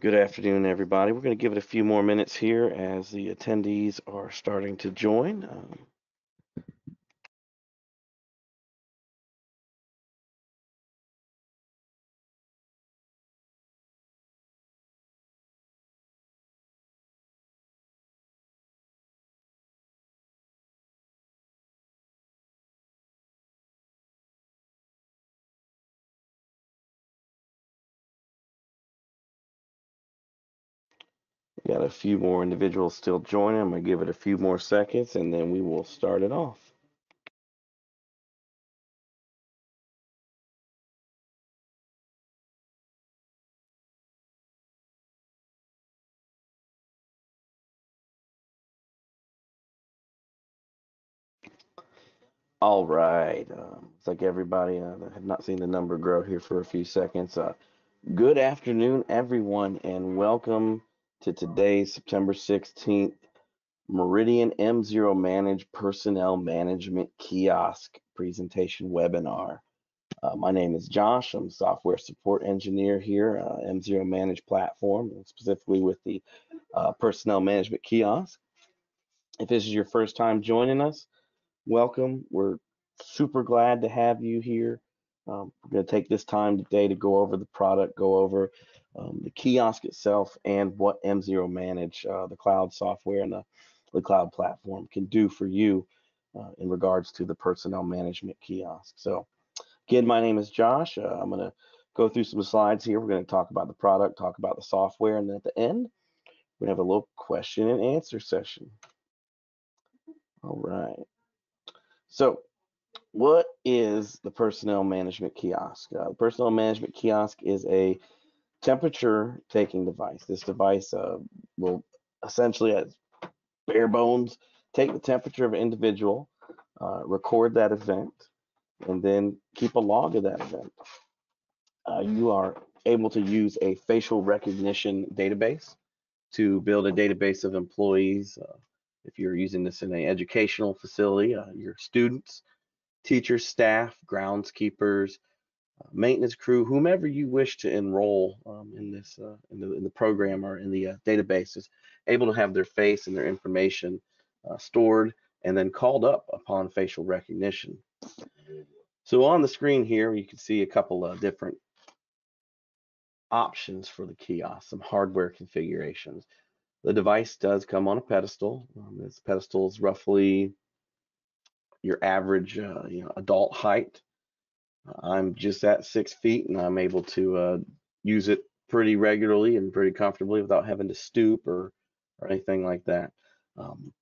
Good afternoon, everybody. We're going to give it a few more minutes here as the attendees are starting to join. Um, got a few more individuals still joining. I'm going to give it a few more seconds and then we will start it off. All right. Um, it's like everybody uh, have not seen the number grow here for a few seconds. Uh, good afternoon, everyone, and welcome to today's September 16th Meridian M0 Manage Personnel Management Kiosk presentation webinar. Uh, my name is Josh. I'm a software support engineer here, uh, M0 Manage platform, specifically with the uh, personnel management kiosk. If this is your first time joining us, welcome. We're super glad to have you here. Um, we're going to take this time today to go over the product, go over um, the kiosk itself, and what M0 Manage, uh, the cloud software and the, the cloud platform, can do for you uh, in regards to the personnel management kiosk. So, again, my name is Josh. Uh, I'm going to go through some slides here. We're going to talk about the product, talk about the software, and then at the end, we're going to have a little question and answer session. All right. So what is the personnel management kiosk? Uh, the personnel management kiosk is a temperature taking device. This device uh, will essentially, as bare bones, take the temperature of an individual, uh, record that event, and then keep a log of that event. Uh, you are able to use a facial recognition database to build a database of employees uh, if you're using this in an educational facility, uh, your students, teachers, staff, groundskeepers, maintenance crew, whomever you wish to enroll um, in this uh, in the in the program or in the uh, database is able to have their face and their information uh, stored and then called up upon facial recognition. So on the screen here, you can see a couple of different options for the kiosk, some hardware configurations. The device does come on a pedestal. Um, this pedestal is roughly your average uh, you know, adult height. I'm just at six feet and I'm able to uh, use it pretty regularly and pretty comfortably without having to stoop or, or anything like that. Um,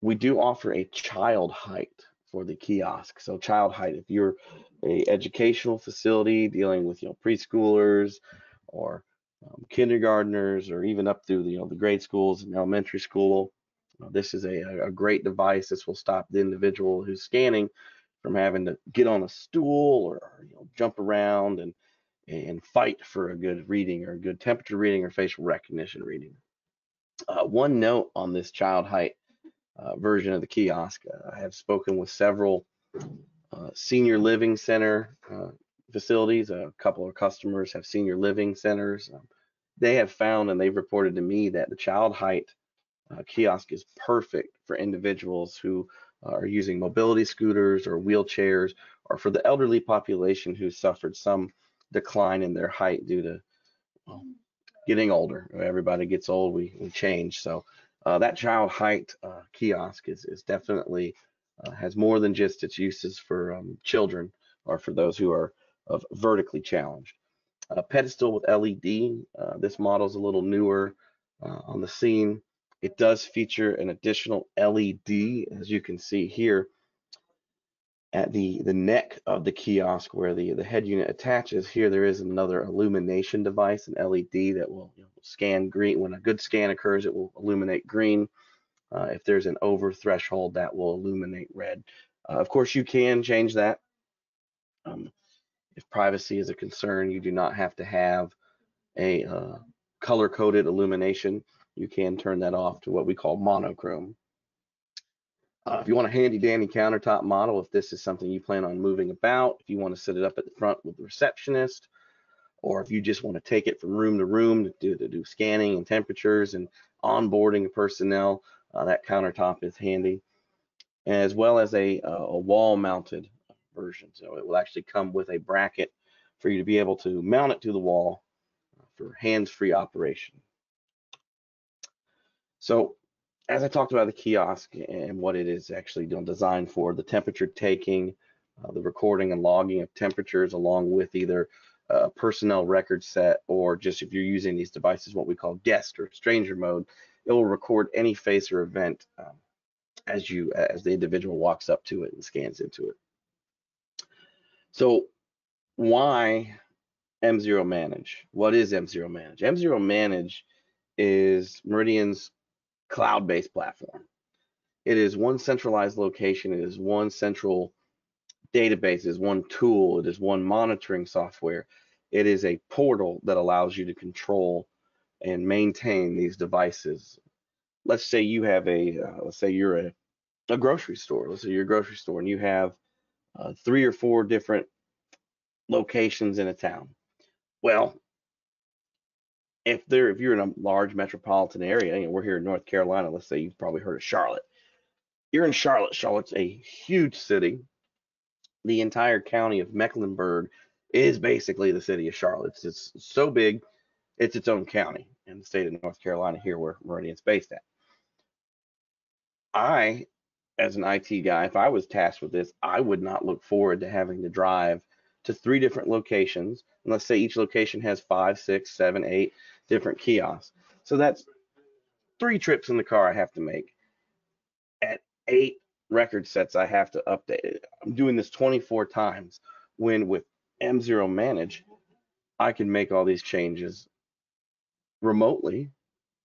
we do offer a child height for the kiosk. So child height, if you're a educational facility dealing with you know preschoolers or um, kindergartners or even up through the, you know, the grade schools and elementary school. This is a, a great device. This will stop the individual who's scanning from having to get on a stool or you know, jump around and and fight for a good reading or a good temperature reading or facial recognition reading. Uh, one note on this child height uh, version of the kiosk, uh, I have spoken with several uh, senior living center uh, facilities. A couple of customers have senior living centers. Um, they have found and they've reported to me that the child height uh, kiosk is perfect for individuals who are using mobility scooters or wheelchairs or for the elderly population who suffered some decline in their height due to well, getting older. Everybody gets old, we, we change. So uh, that child height uh, kiosk is, is definitely uh, has more than just its uses for um, children or for those who are of vertically challenged. A pedestal with LED. Uh, this model is a little newer uh, on the scene. It does feature an additional LED, as you can see here, at the, the neck of the kiosk where the, the head unit attaches. Here there is another illumination device, an LED that will you know, scan green. When a good scan occurs, it will illuminate green. Uh, if there's an over threshold, that will illuminate red. Uh, of course, you can change that. Um, if privacy is a concern, you do not have to have a uh, color-coded illumination. You can turn that off to what we call monochrome. Uh, if you want a handy dandy countertop model, if this is something you plan on moving about, if you want to set it up at the front with the receptionist, or if you just want to take it from room to room to do, to do scanning and temperatures and onboarding personnel, uh, that countertop is handy, as well as a, a wall mounted version. So it will actually come with a bracket for you to be able to mount it to the wall for hands-free operation. So as I talked about the kiosk and what it is actually designed for, the temperature taking, uh, the recording and logging of temperatures along with either a personnel record set or just if you're using these devices, what we call guest or stranger mode, it will record any face or event um, as you as the individual walks up to it and scans into it. So why M0 Manage? What is M0 Manage? M0 Manage is Meridian's cloud-based platform. It is one centralized location. It is one central database. It is one tool. It is one monitoring software. It is a portal that allows you to control and maintain these devices. Let's say you have a, uh, let's say you're a, a grocery store. Let's say you're a grocery store and you have uh, three or four different locations in a town. Well, if if you're in a large metropolitan area, we're here in North Carolina, let's say you've probably heard of Charlotte. You're in Charlotte. Charlotte's a huge city. The entire county of Mecklenburg is basically the city of Charlotte. It's, it's so big, it's its own county in the state of North Carolina, here where Meridian's based at. I, as an IT guy, if I was tasked with this, I would not look forward to having to drive to three different locations. And let's say each location has five, six, seven, eight different kiosks. So that's three trips in the car I have to make. At eight record sets I have to update. I'm doing this 24 times when with M0 Manage, I can make all these changes remotely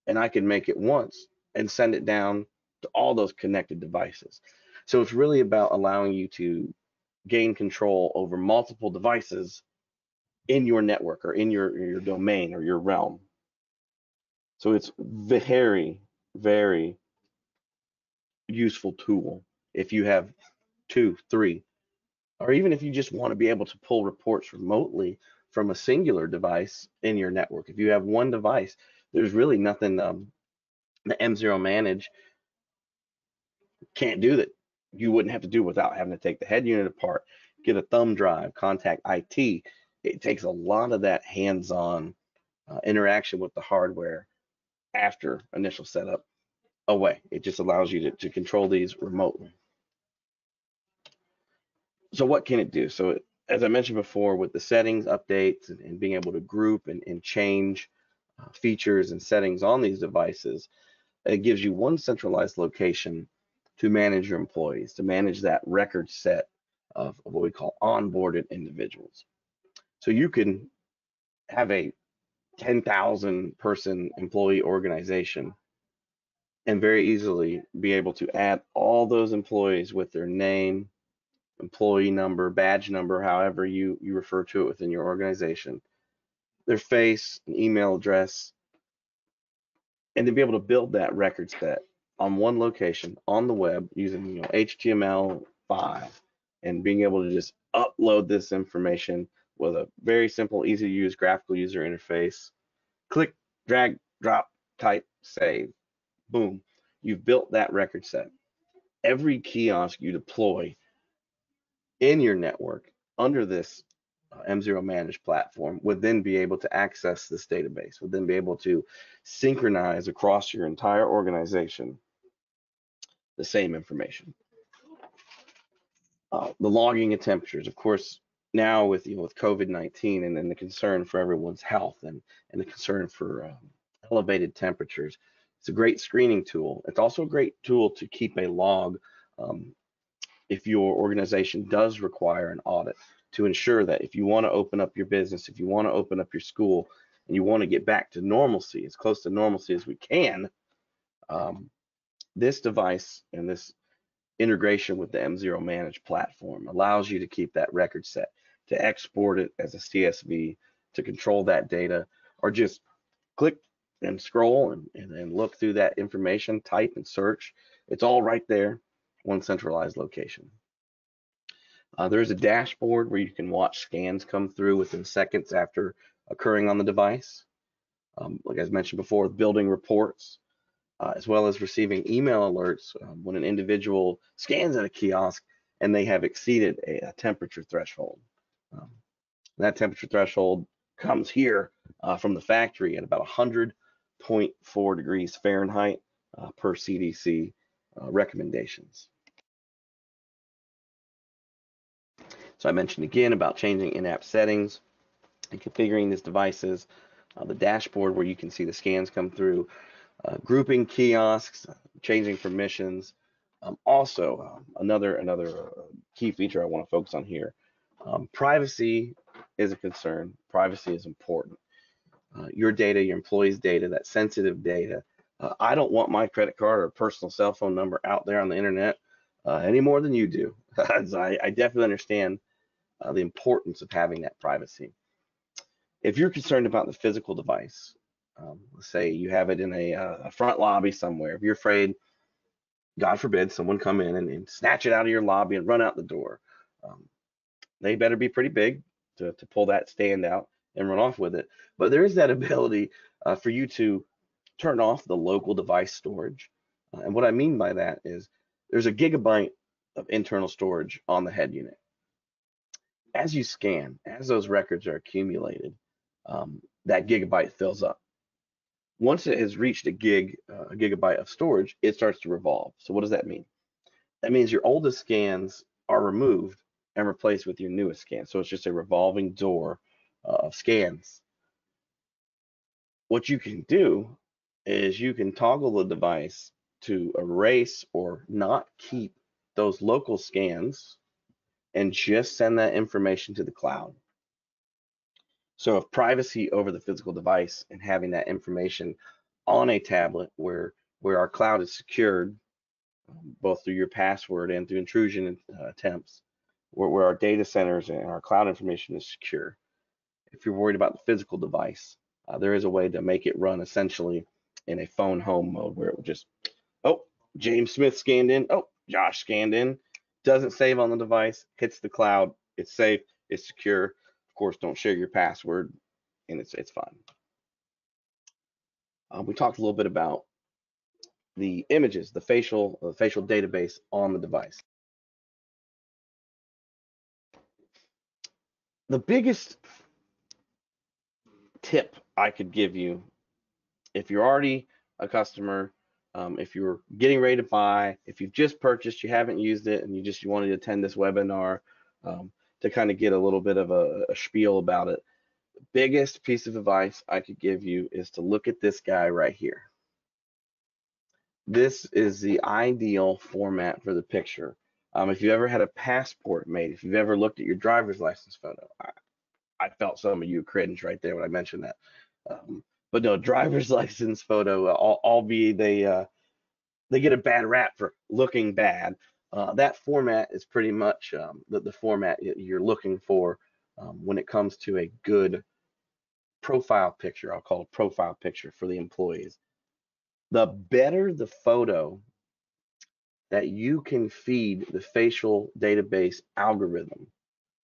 and I can make it once and send it down to all those connected devices. So it's really about allowing you to gain control over multiple devices in your network or in your, your domain or your realm. So it's very, very useful tool if you have two, three, or even if you just want to be able to pull reports remotely from a singular device in your network. If you have one device, there's really nothing um, the M0 Manage can't do that you wouldn't have to do without having to take the head unit apart, get a thumb drive, contact IT. It takes a lot of that hands-on uh, interaction with the hardware after initial setup away. It just allows you to, to control these remotely. So what can it do? So it, as I mentioned before, with the settings updates and, and being able to group and, and change uh, features and settings on these devices, it gives you one centralized location to manage your employees, to manage that record set of, of what we call onboarded individuals. So you can have a 10,000 person employee organization and very easily be able to add all those employees with their name, employee number, badge number, however you, you refer to it within your organization, their face, an email address, and to be able to build that record set on one location on the web using you know, HTML5 and being able to just upload this information with a very simple, easy to use graphical user interface. Click, drag, drop, type, save. Boom. You've built that record set. Every kiosk you deploy in your network under this uh, M0 Managed platform would then be able to access this database, would then be able to synchronize across your entire organization the same information. Uh, the logging of temperatures, of course, now with you know with COVID-19 and, then the concern for everyone's health and and the concern for um, elevated temperatures, it's a great screening tool. It's also a great tool to keep a log um, if your organization does require an audit to ensure that if you want to open up your business, if you want to open up your school, and you want to get back to normalcy, as close to normalcy as we can, um, this device and this integration with the M0 Manage platform allows you to keep that record set, to export it as a CSV, to control that data, or just click and scroll and, and, and look through that information, type and search. It's all right there, one centralized location. Uh, there's a dashboard where you can watch scans come through within seconds after occurring on the device. Um, like I mentioned before, building reports, uh, as well as receiving email alerts um, when an individual scans at a kiosk and they have exceeded a, a temperature threshold. Um, that temperature threshold comes here uh, from the factory at about 100.4 degrees Fahrenheit uh, per CDC uh, recommendations. So I mentioned again about changing in-app settings and configuring these devices, uh, the dashboard where you can see the scans come through, uh, grouping kiosks, changing permissions. Um, also, um, another another uh, key feature I want to focus on here, um, privacy is a concern. Privacy is important. Uh, your data, your employees' data, that sensitive data. Uh, I don't want my credit card or personal cell phone number out there on the internet uh, any more than you do. I, I, definitely understand uh, the importance of having that privacy. If you're concerned about the physical device, um, let's say you have it in a, uh, a, front lobby somewhere, if you're afraid, God forbid, someone come in and, and snatch it out of your lobby and run out the door, um, they better be pretty big to, to pull that stand out and run off with it. But there is that ability uh, for you to turn off the local device storage. Uh, and what I mean by that is there's a gigabyte of internal storage on the head unit. As you scan, as those records are accumulated, um, that gigabyte fills up. Once it has reached a gig, uh, a gigabyte of storage, it starts to revolve. So what does that mean? That means your oldest scans are removed and replaced with your newest scan. So it's just a revolving door uh, of scans. What you can do is you can toggle the device to erase or not keep those local scans and just send that information to the cloud. So if privacy over the physical device and having that information on a tablet where where our cloud is secured um, both through your password and through intrusion uh, attempts where, where our data centers and our cloud information is secure. If you're worried about the physical device, uh, there is a way to make it run essentially in a phone home mode where it would just, oh, James Smith scanned in, oh, Josh scanned in, doesn't save on the device, hits the cloud, it's safe, it's secure. Of course, don't share your password, and it's it's fine. Um, we talked a little bit about the images, the facial, the facial database on the device. the biggest tip I could give you if you're already a customer, um, if you're getting ready to buy, if you've just purchased, you haven't used it, and you just you wanted to attend this webinar um, to kind of get a little bit of a, a spiel about it. The biggest piece of advice I could give you is to look at this guy right here. This is the ideal format for the picture. Um, if you ever had a passport made, if you've ever looked at your driver's license photo, I, I felt some of you cringe right there when I mentioned that. Um, but no, driver's license photo, uh, albeit they uh, they get a bad rap for looking bad. Uh, that format is pretty much um, the, the format you're looking for um, when it comes to a good profile picture. I'll call it profile picture for the employees. The better the photo that you can feed the facial database algorithm,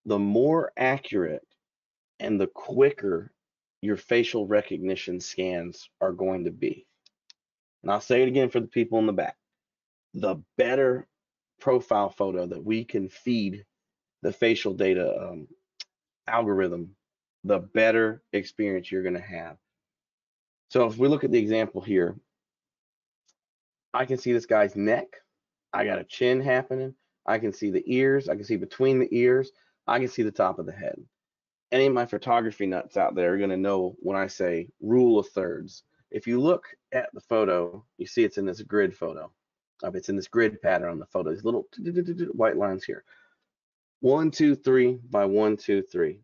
the more accurate and the quicker your facial recognition scans are going to be. And I'll say it again for the people in the back. The better profile photo that we can feed the facial data um, algorithm, the better experience you're going to have. So if we look at the example here, I can see this guy's neck. I got a chin happening. I can see the ears. I can see between the ears. I can see the top of the head. Any of my photography nuts out there are going to know when I say rule of thirds. If you look at the photo, you see it's in this grid photo. It's in this grid pattern on the photo. These little white lines here. One, two, three by one, two, three.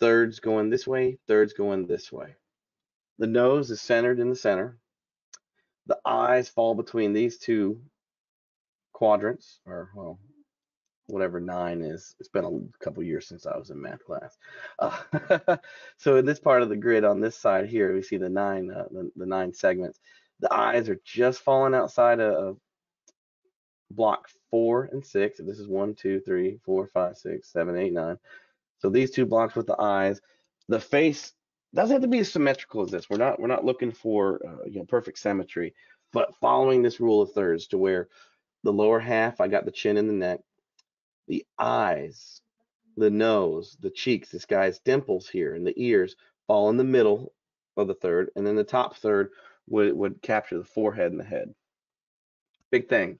Thirds going this way, thirds going this way. The nose is centered in the center. The eyes fall between these two quadrants, or well, whatever nine is. It's been a couple years since I was in math class. Uh, so in this part of the grid on this side here, we see the nine, uh, the, the, nine segments. The eyes are just falling outside of block four and six. this is one, two, three, four, five, six, seven, eight, nine. So these two blocks with the eyes, the face doesn't have to be as symmetrical as this. We're not we're not looking for uh, you know perfect symmetry, but following this rule of thirds to where the lower half I got the chin and the neck, the eyes, the nose, the cheeks, this guy's dimples here, and the ears fall in the middle of the third, and then the top third would would capture the forehead and the head. Big thing.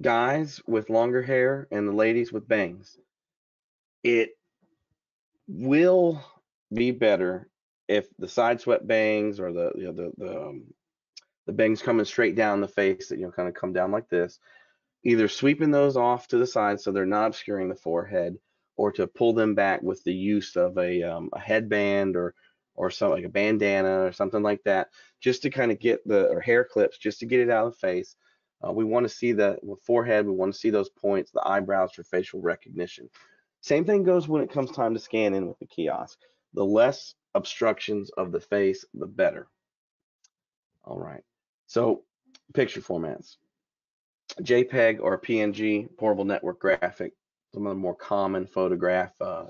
Guys with longer hair and the ladies with bangs. It will be better if the side swept bangs or the you know, the the, um, the bangs coming straight down the face that you know kind of come down like this, either sweeping those off to the side so they're not obscuring the forehead, or to pull them back with the use of a um, a headband or or something like a bandana or something like that, just to kind of get the or hair clips just to get it out of the face. Uh, we want to see the forehead. We want to see those points, the eyebrows for facial recognition. Same thing goes when it comes time to scan in with the kiosk. The less obstructions of the face, the better. All right. So picture formats. JPEG or PNG, portable network graphic, some of the more common photograph uh,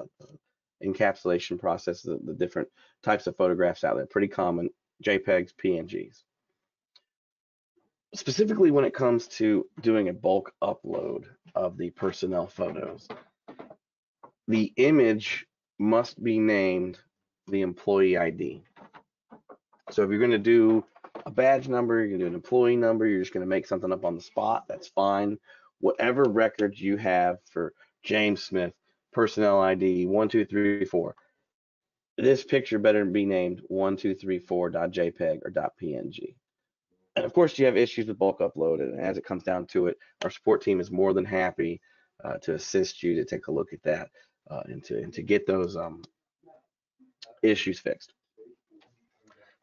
encapsulation processes, the, the different types of photographs out there, pretty common, JPEGs, PNGs. Specifically when it comes to doing a bulk upload of the personnel photos, the image must be named the employee ID. So if you're going to do a badge number, you're going to do an employee number, you're just going to make something up on the spot, that's fine. Whatever records you have for James Smith, personnel ID 1234, this picture better be named 1234.jpg or .png. And of course, you have issues with bulk upload, and as it comes down to it, our support team is more than happy uh, to assist you to take a look at that uh, and to and to get those um, issues fixed.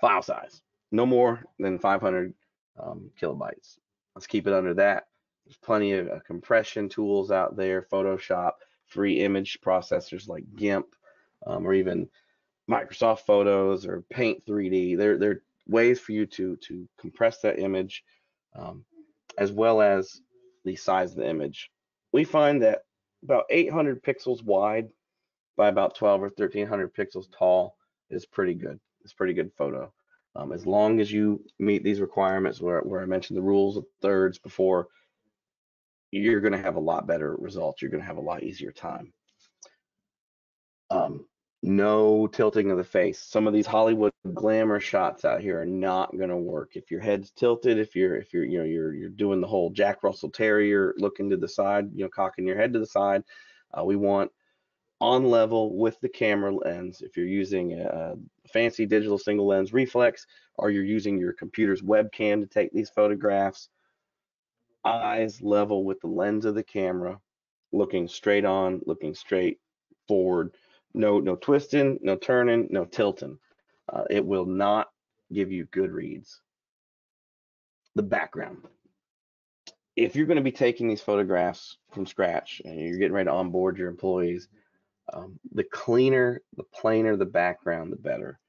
File size, no more than 500 um, kilobytes. Let's keep it under that. There's plenty of uh, compression tools out there, Photoshop, free image processors like GIMP, um, or even Microsoft Photos or Paint 3D. There, there are ways for you to to compress that image, um, as well as the size of the image. We find that about 800 pixels wide by about 12 or 1300 pixels tall is pretty good. It's pretty good photo. Um, as long as you meet these requirements where, where I mentioned the rules of thirds before, you're going to have a lot better results. You're going to have a lot easier time. Um, no tilting of the face. Some of these Hollywood glamour shots out here are not going to work. If your head's tilted, if you're if you're you know you're you're doing the whole Jack Russell Terrier looking to the side, you know, cocking your head to the side, uh, we want on level with the camera lens. If you're using a fancy digital single lens reflex, or you're using your computer's webcam to take these photographs, eyes level with the lens of the camera, looking straight on, looking straight forward no no twisting, no turning, no tilting. Uh, it will not give you good reads. The background. If you're going to be taking these photographs from scratch and you're getting ready to onboard your employees, um, the cleaner, the plainer the background, the better.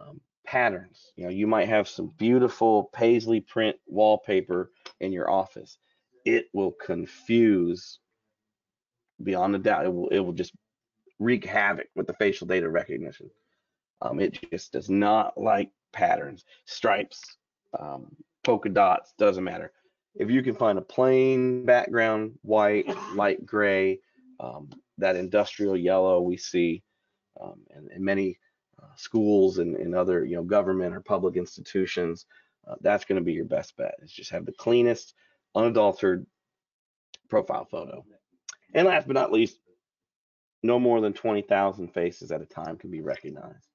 Um, patterns. You know, you might have some beautiful paisley print wallpaper in your office. It will confuse beyond a doubt. It will it will just wreak havoc with the facial data recognition. Um, it just does not like patterns, stripes, um, polka dots, doesn't matter. If you can find a plain background, white, light gray, um, that industrial yellow we see um, in, in, many uh, schools and, and, other you know government or public institutions, uh, that's going to be your best bet. Is just have the cleanest, unadulterated profile photo. And last but not least, no more than 20,000 faces at a time can be recognized.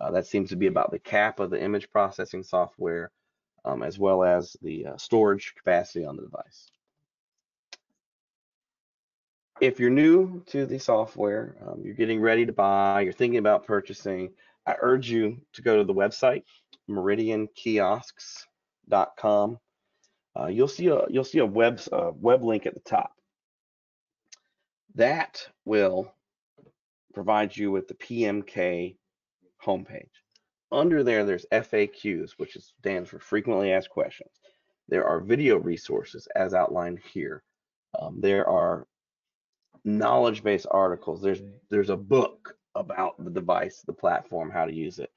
Uh, that seems to be about the cap of the image processing software, um, as well as the uh, storage capacity on the device. If you're new to the software, um, you're getting ready to buy, you're thinking about purchasing, I urge you to go to the website, meridiankiosks.com. Uh, you'll see a you'll see a web uh, web link at the top. That will provide you with the PMK homepage. Under there, there's FAQs, which stands for frequently asked questions. There are video resources as outlined here. Um, there are knowledge-based articles. There's there's a book about the device, the platform, how to use it.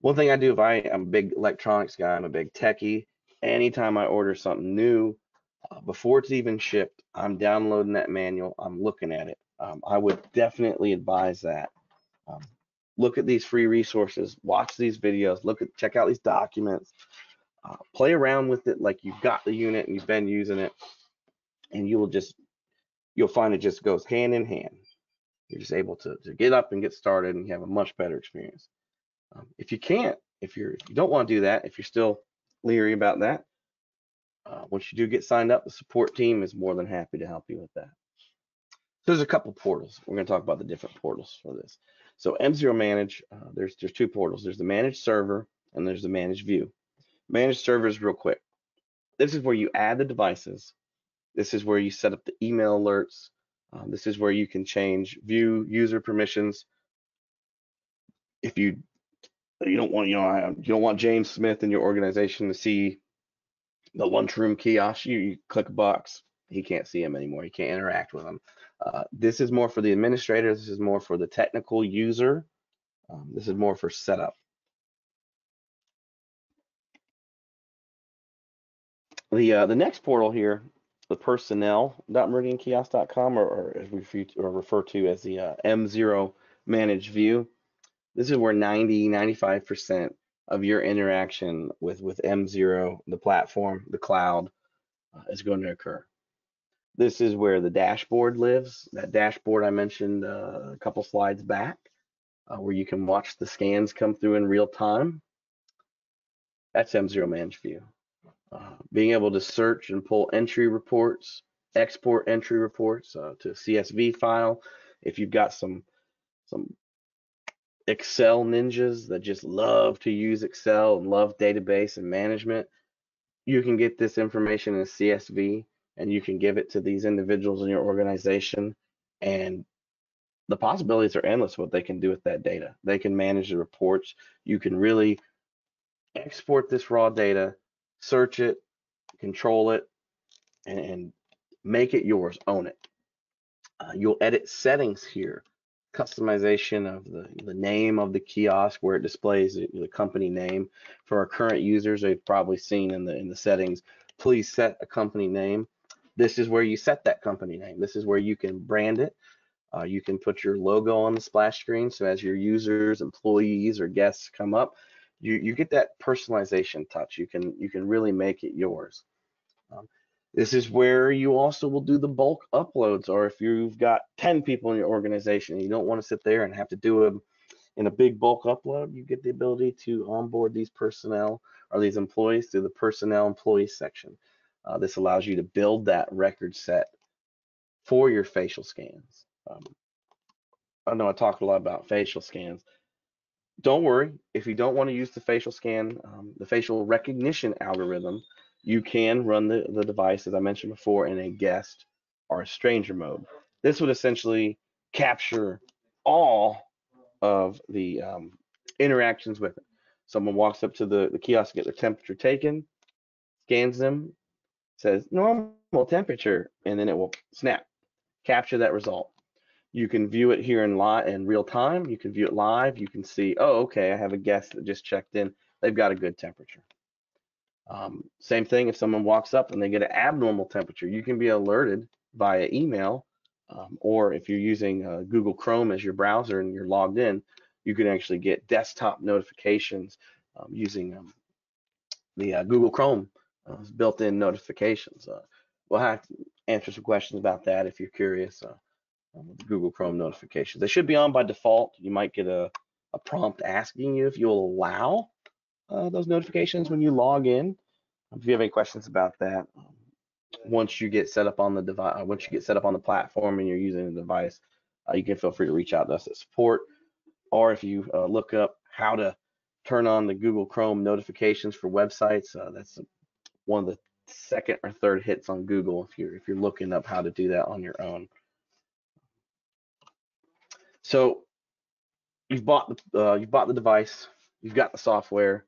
One thing I do if I am a big electronics guy, I'm a big techie. Anytime I order something new, uh, before it's even shipped, I'm downloading that manual. I'm looking at it. Um, I would definitely advise that. Um, look at these free resources, watch these videos, look at, check out these documents, uh, play around with it like you've got the unit and you've been using it, and you will just, you'll find it just goes hand in hand. You're just able to, to get up and get started and you have a much better experience. Um, if you can't, if you're, if you don't want to do that, if you're still leery about that, uh, once you do get signed up, the support team is more than happy to help you with that. So there's a couple portals. We're going to talk about the different portals for this. So M0 Manage, uh, there's there's two portals. There's the Managed Server and there's the Managed View. Managed Server is real quick. This is where you add the devices. This is where you set up the email alerts. Um, this is where you can change view user permissions. If you you don't want you know you don't want James Smith in your organization to see the lunchroom kiosk, you, you click a box. He can't see him anymore. He can't interact with him. Uh, this is more for the administrator. This is more for the technical user. Um, this is more for setup. The uh, the next portal here, the personnel.meridiankiosk.com, or, or as we or refer to as the uh, M0 Managed View. This is where 90, 95% of your interaction with, with M0, the platform, the cloud, uh, is going to occur. This is where the dashboard lives. That dashboard I mentioned uh, a couple slides back, uh, where you can watch the scans come through in real time. That's M0 Managed View. Being able to search and pull entry reports, export entry reports uh, to a CSV file. If you've got some some Excel ninjas that just love to use Excel and love database and management, you can get this information in CSV and you can give it to these individuals in your organization. And the possibilities are endless what they can do with that data. They can manage the reports. You can really export this raw data, search it, control it, and, and make it yours, own it. Uh, you'll edit settings here customization of the, the name of the kiosk where it displays the, the company name. For our current users, they've probably seen in the in the settings, please set a company name. This is where you set that company name. This is where you can brand it. Uh, you can put your logo on the splash screen. So as your users, employees, or guests come up, you, you get that personalization touch. You can you can really make it yours. Um, this is where you also will do the bulk uploads, or if you've got 10 people in your organization and you don't want to sit there and have to do them in a big bulk upload, you get the ability to onboard these personnel or these employees through the personnel employee section. Uh, this allows you to build that record set for your facial scans. Um, I know I talked a lot about facial scans. Don't worry, if you don't want to use the facial scan, um, the facial recognition algorithm you can run the, the device, as I mentioned before, in a guest or a stranger mode. This would essentially capture all of the um, interactions with it. Someone walks up to the, the kiosk to get their temperature taken, scans them, says normal temperature, and then it will snap, capture that result. You can view it here in live in real time. You can view it live. You can see, oh, okay, I have a guest that just checked in. They've got a good temperature. Um, same thing if someone walks up and they get an abnormal temperature, you can be alerted via email, um, or if you're using uh, Google Chrome as your browser and you're logged in, you can actually get desktop notifications um, using um, the uh, Google Chrome uh, built-in notifications. Uh, we'll have to answer some questions about that if you're curious. Uh, Google Chrome notifications. They should be on by default. You might get a, a prompt asking you if you'll allow uh, those notifications when you log in. If you have any questions about that, um, once you get set up on the device, uh, once you get set up on the platform and you're using the device, uh, you can feel free to reach out to us at support, or if you uh, look up how to turn on the Google Chrome notifications for websites, uh, that's one of the second or third hits on Google if you're if you're looking up how to do that on your own. So you've bought the uh, you've bought the device, you've got the software,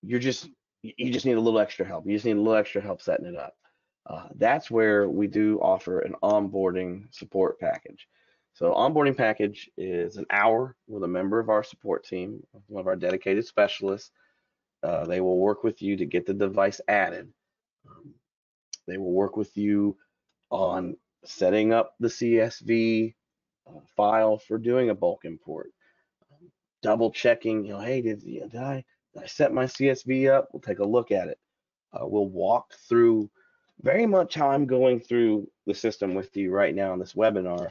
you're just you just need a little extra help. You just need a little extra help setting it up. Uh, that's where we do offer an onboarding support package. So onboarding package is an hour with a member of our support team, one of our dedicated specialists. Uh, they will work with you to get the device added. Um, they will work with you on setting up the CSV file for doing a bulk import, double checking, you know, hey, did, did, I, did I set my CSV up? We'll take a look at it. Uh, we'll walk through very much how I'm going through the system with you right now in this webinar.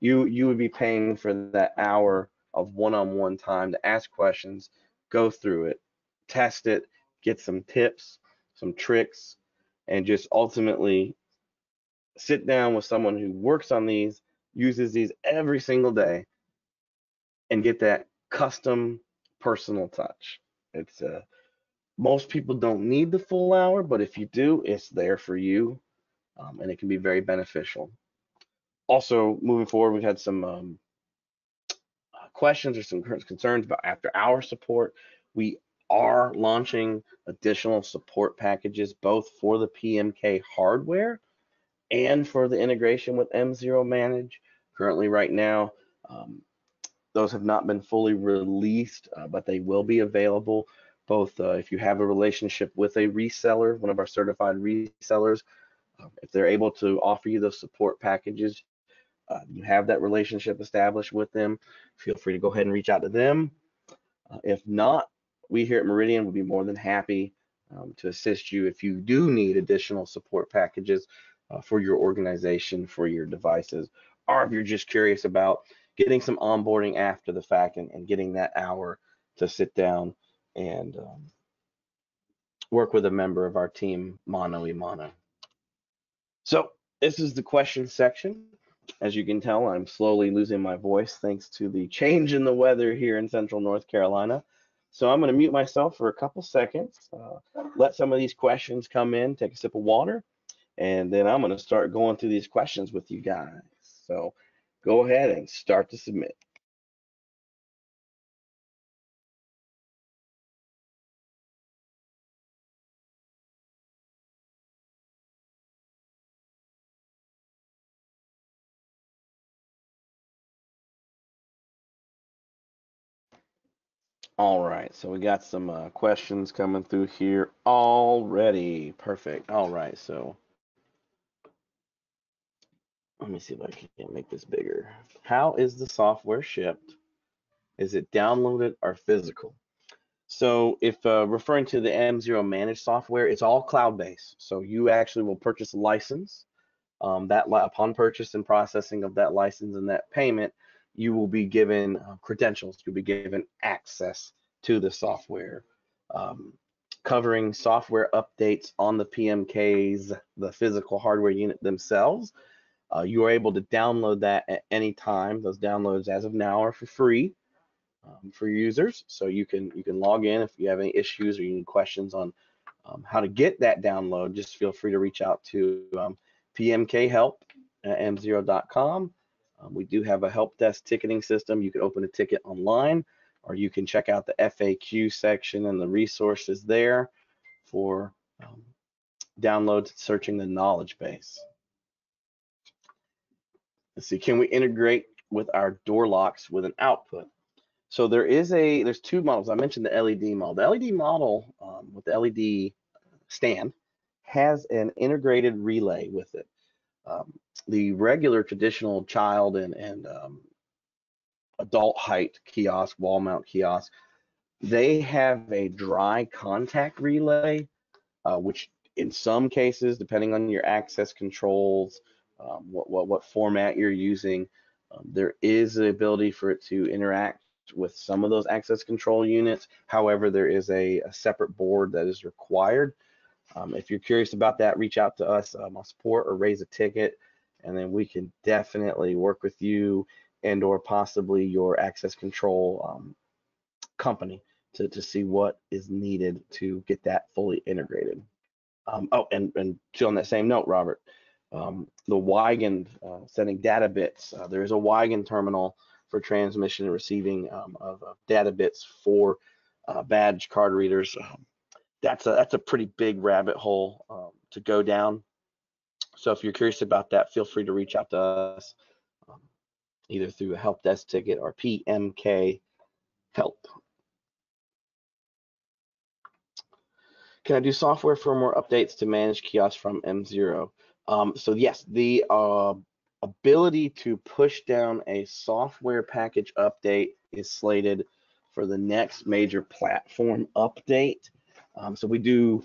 You, you would be paying for that hour of one-on-one -on -one time to ask questions, go through it, test it, get some tips, some tricks, and just ultimately sit down with someone who works on these, uses these every single day, and get that custom personal touch. It's uh, most people don't need the full hour, but if you do, it's there for you, um, and it can be very beneficial. Also, moving forward, we've had some um, questions or some concerns about after hour support. We are launching additional support packages both for the PMK hardware and for the integration with M0 Manage. Currently, right now, um, those have not been fully released, uh, but they will be available both uh, if you have a relationship with a reseller, one of our certified resellers, uh, if they're able to offer you those support packages, uh, you have that relationship established with them, feel free to go ahead and reach out to them. Uh, if not, we here at Meridian would be more than happy um, to assist you if you do need additional support packages uh, for your organization, for your devices, or if you're just curious about getting some onboarding after the fact and, and getting that hour to sit down and um, work with a member of our team, Mano Imano. So this is the question section. As you can tell, I'm slowly losing my voice thanks to the change in the weather here in central North Carolina. So I'm going to mute myself for a couple seconds, uh, let some of these questions come in, take a sip of water, and then I'm going to start going through these questions with you guys. So go ahead and start to submit. All right, so we got some uh, questions coming through here already. Perfect. All right, so let me see if I can make this bigger. How is the software shipped? Is it downloaded or physical? So if uh, referring to the M0 managed software, it's all cloud-based. So you actually will purchase a license. Um, that upon purchase and processing of that license and that payment, you will be given uh, credentials, you'll be given access to the software, um, covering software updates on the PMKs, the physical hardware unit themselves. Uh, you are able to download that at any time. Those downloads as of now are for free um, for users. So you can you can log in if you have any issues or you need questions on um, how to get that download. Just feel free to reach out to um, PMK help at m0.com um, we do have a help desk ticketing system. You can open a ticket online or you can check out the FAQ section and the resources there for um, downloads searching the knowledge base. Let's see, can we integrate with our door locks with an output? So there is a, there's two models. I mentioned the LED model. The LED model um, with the LED stand has an integrated relay with it. Um, the regular traditional child and, and um, adult height kiosk, wall mount kiosk, they have a dry contact relay, uh, which in some cases, depending on your access controls, um, what, what, what format you're using, um, there is the ability for it to interact with some of those access control units. However, there is a, a separate board that is required. Um, if you're curious about that, reach out to us on support or raise a ticket and then we can definitely work with you and or possibly your access control um, company to, to see what is needed to get that fully integrated. Um, oh, and, and on that same note, Robert, um, the Wiegand uh, sending data bits, uh, there is a Wiegand terminal for transmission and receiving um, of, of, data bits for uh, badge card readers. Um, that's a that's a pretty big rabbit hole um, to go down. So if you're curious about that, feel free to reach out to us. Um, either through a help desk ticket or PMK help. Can I do software firmware updates to manage kiosks from M0? Um, so yes, the uh, ability to push down a software package update is slated for the next major platform update. Um, so we do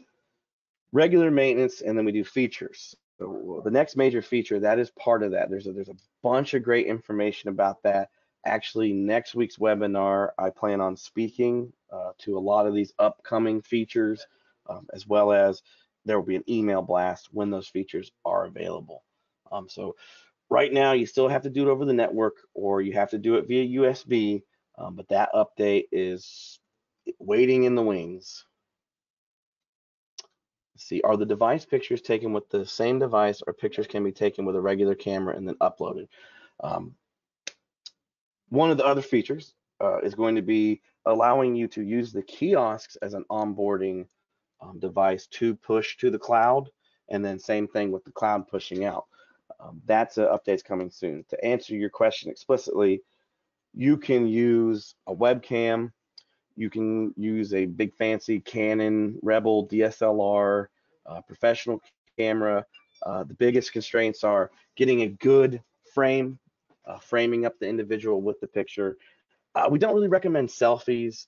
regular maintenance and then we do features. So the next major feature that is part of that. There's a, there's a bunch of great information about that. Actually, next week's webinar, I plan on speaking uh, to a lot of these upcoming features, um, as well as there will be an email blast when those features are available. Um, so right now, you still have to do it over the network or you have to do it via USB, um, but that update is waiting in the wings. Let's see, are the device pictures taken with the same device or pictures can be taken with a regular camera and then uploaded? Um, one of the other features uh, is going to be allowing you to use the kiosks as an onboarding um, device to push to the cloud, and then same thing with the cloud pushing out. Um, that's uh, updates coming soon. To answer your question explicitly, you can use a webcam, you can use a big fancy Canon Rebel DSLR, uh, professional camera. Uh, the biggest constraints are getting a good frame, uh, framing up the individual with the picture. Uh, we don't really recommend selfies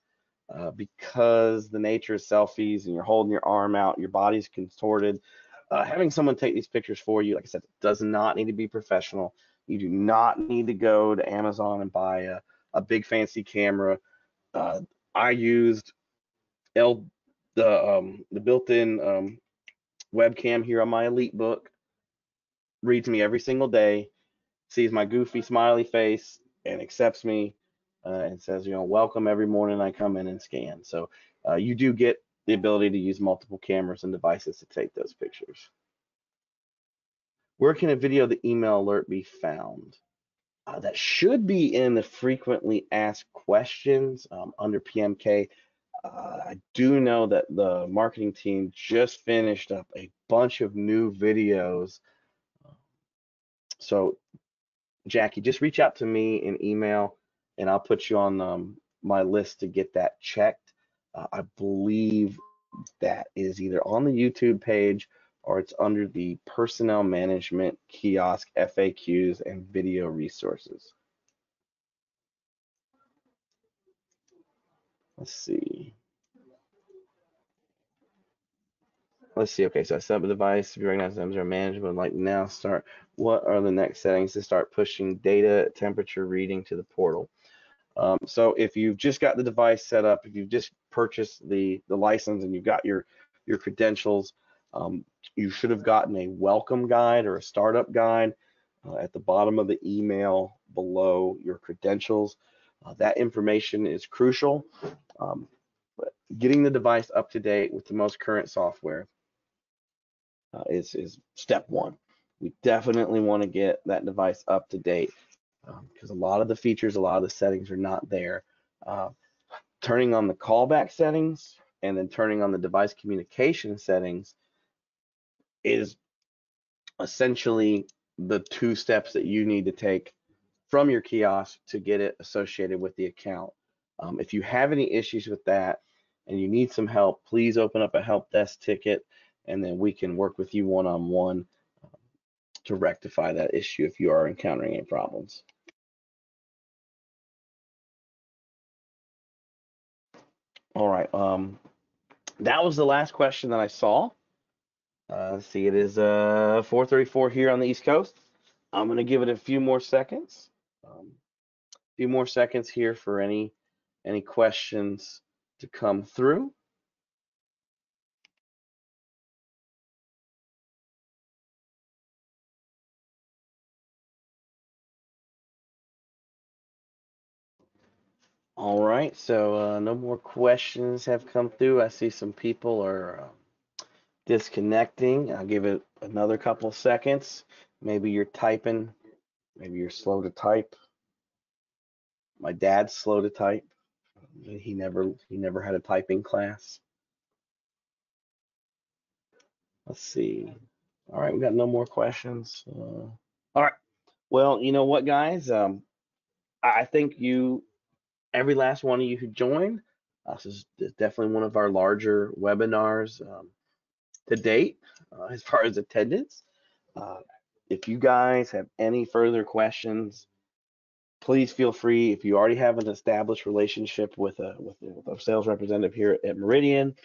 uh, because the nature of selfies and you're holding your arm out, your body's contorted. Uh, having someone take these pictures for you, like I said, does not need to be professional. You do not need to go to Amazon and buy a, a big fancy camera. Uh, I used L the um, the built-in um, webcam here on my EliteBook. Reads me every single day, sees my goofy smiley face, and accepts me uh, and says, you know, welcome every morning I come in and scan. So uh, you do get the ability to use multiple cameras and devices to take those pictures. Where can a video of the email alert be found? Uh, that should be in the frequently asked questions um, under PMK. Uh, I do know that the marketing team just finished up a bunch of new videos. So, Jackie, just reach out to me in email and I'll put you on um, my list to get that checked. Uh, I believe that is either on the YouTube page or it's under the personnel management kiosk FAQs and video resources. Let's see. Let's see. Okay, so I set up a device. If you recognize them are management, like now start. What are the next settings to start pushing data temperature reading to the portal? Um, so if you've just got the device set up, if you've just purchased the the license and you've got your your credentials, um, you should have gotten a welcome guide or a startup guide uh, at the bottom of the email below your credentials. Uh, that information is crucial. Um, getting the device up to date with the most current software uh, is, is step one. We definitely want to get that device up to date because um, a lot of the features, a lot of the settings are not there. Uh, turning on the callback settings and then turning on the device communication settings is essentially the two steps that you need to take from your kiosk to get it associated with the account. Um, if you have any issues with that and you need some help, please open up a help desk ticket and then we can work with you one-on-one -on -one to rectify that issue if you are encountering any problems. All right, um, that was the last question that I saw. Uh, see, it is uh, 4:34 here on the East Coast. I'm to give it a few more seconds. Um, a few more seconds here for any any questions to come through. All right, so uh, no more questions have come through. I see some people are uh, disconnecting. I'll give it another couple seconds. Maybe you're typing, maybe you're slow to type. My dad's slow to type. He never he never had a typing class. Let's see. All right, we got no more questions. Uh, all right. Well, you know what, guys? Um, I think you, every last one of you who joined. Uh, this is definitely one of our larger webinars um, to date uh, as far as attendance. Uh, if you guys have any further questions, please feel free. If you already have an established relationship with a with, with a sales representative here at Meridian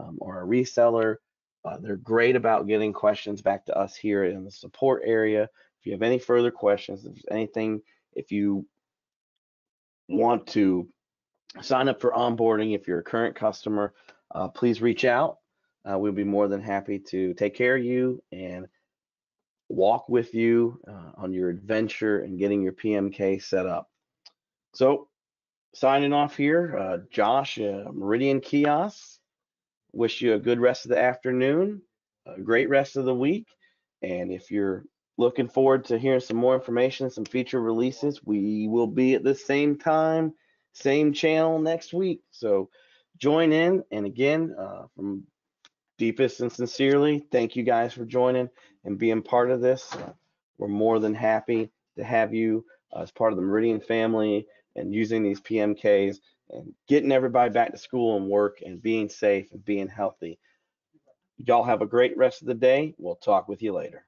um, or a reseller, uh, they're great about getting questions back to us here in the support area. If you have any further questions, if there's anything, if you want to sign up for onboarding, if you're a current customer, uh, please reach out. Uh, we'll be more than happy to take care of you and walk with you uh, on your adventure and getting your PMK set up. So, signing off here, uh, Josh, uh, Meridian Kiosks. Wish you a good rest of the afternoon, a great rest of the week. And if you're looking forward to hearing some more information, some feature releases, we will be at the same time, same channel next week. So join in. And again, uh, from deepest and sincerely, thank you guys for joining and being part of this. Uh, we're more than happy to have you uh, as part of the Meridian family and using these PMKs and getting everybody back to school and work and being safe and being healthy. Y'all have a great rest of the day. We'll talk with you later.